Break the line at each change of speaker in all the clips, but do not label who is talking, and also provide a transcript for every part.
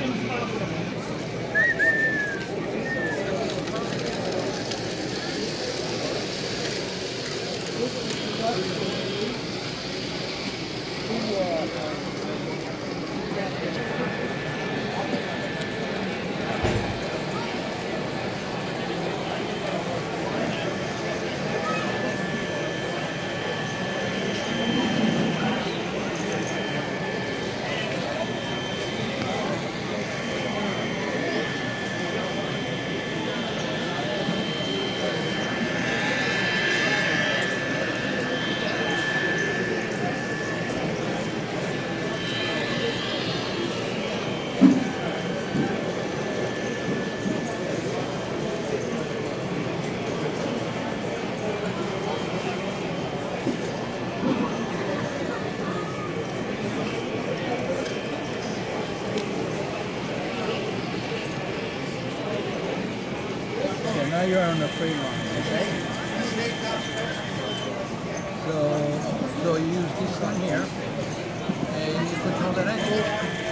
Thank you. Now you're on the free line, okay? So, so you use this one here, and you control the engine.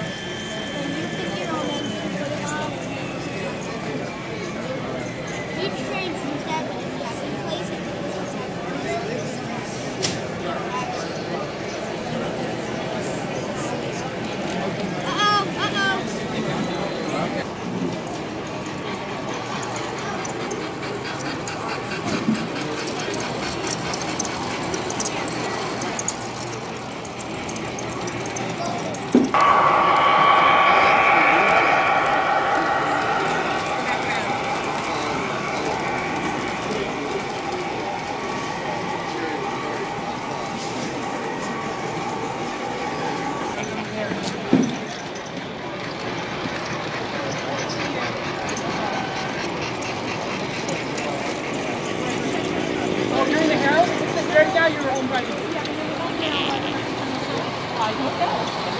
Oh, house? You're, now you're home right I don't know.